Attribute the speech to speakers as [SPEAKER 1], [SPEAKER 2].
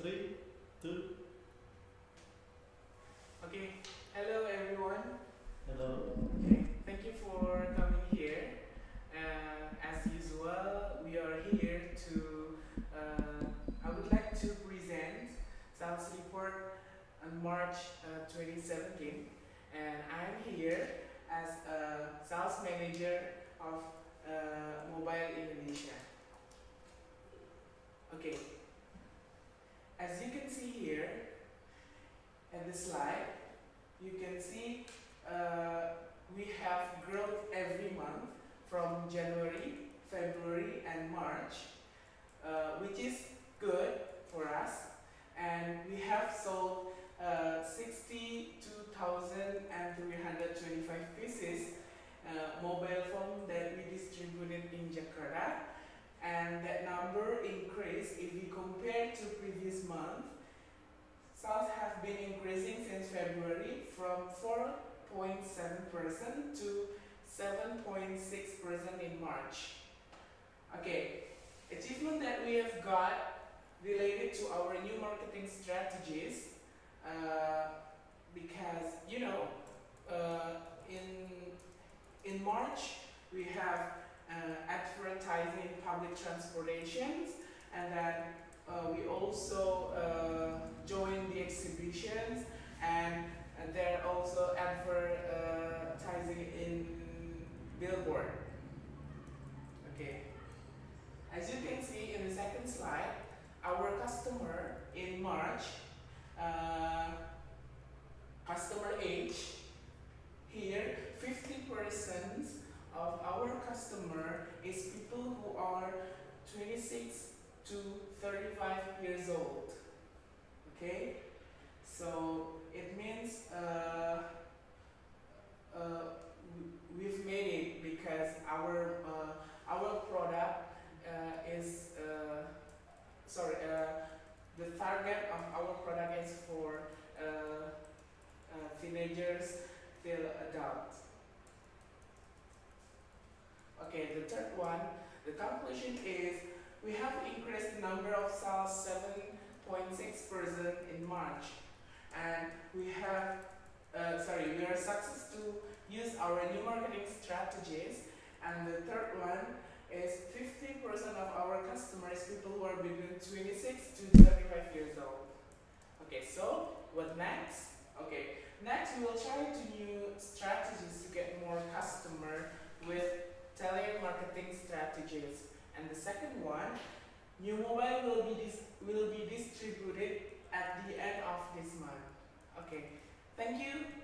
[SPEAKER 1] Three, two,
[SPEAKER 2] Okay, hello everyone.
[SPEAKER 1] hello.
[SPEAKER 2] Okay, thank you for coming here. Uh, as usual, we are here to. Uh, I would like to present sales report on March uh, 2017, and I'm here as a sales manager of uh, Mobile Indonesia. Okay, as you can see here the slide, you can see uh, we have growth every month from January, February, and March, uh, which is good for us. And we have sold uh, 62,325 pieces uh, mobile phone that we distributed in Jakarta. And that number increased if we compare to previous month. Been increasing since February from 4.7% to 7.6% in March. Okay, achievement that we have got related to our new marketing strategies uh, because you know uh, in in March we have uh, advertising public transportations and then uh, we also uh, join the exhibitions and, they're also advertising in billboard. Okay. As you can see in the second slide, our customer in March, uh, customer age, here 50% of our customer is people who are 26 to 35 years old. Okay, our uh, our product uh, is uh, sorry the target of our product is for teenagers till adults. Okay, the third one, the conclusion is we have increased the number of sales 7.6% in March. And we have, uh, sorry, we are success to use our new marketing strategies. And the third one is 50% of our customers, people who are between 26 to 35 years old. Okay, so what next? Okay, next we will try to new strategies to get more customer with telemarketing strategies. And the second one, new mobile will be will be distributed at the end of this month. Okay, thank you